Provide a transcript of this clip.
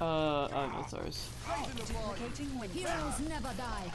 Uh, oh, that's ours. Heroes never die.